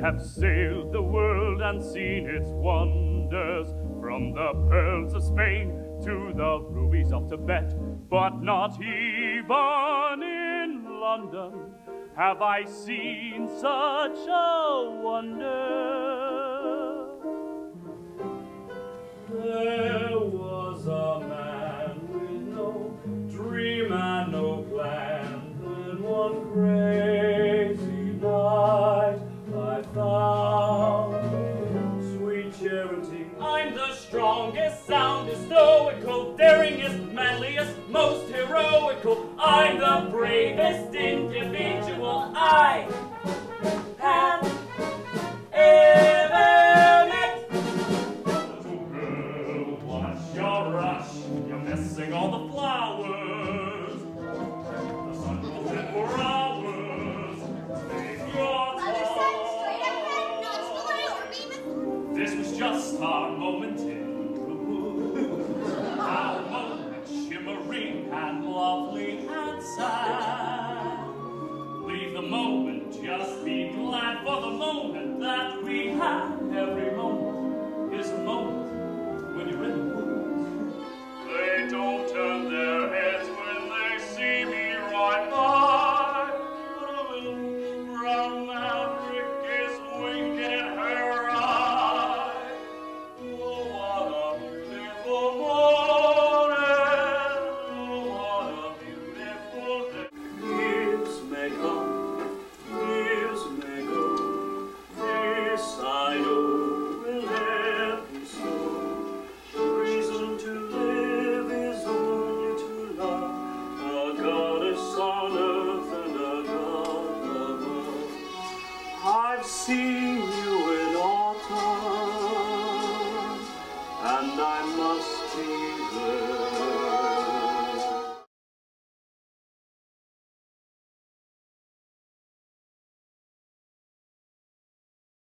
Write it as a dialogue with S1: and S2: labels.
S1: Have sailed the world and seen its wonders, from the pearls of Spain to the rubies of Tibet, but not even in London have I seen such a wonder. Strongest, soundest, stoical, daringest, manliest, most heroical. I'm the bravest individual just our moment in the woods. Our moment shimmering and lovely and sad. Leave the moment, just be glad for the moment that we have. Every moment is a moment Seen you in autumn, and I must be there.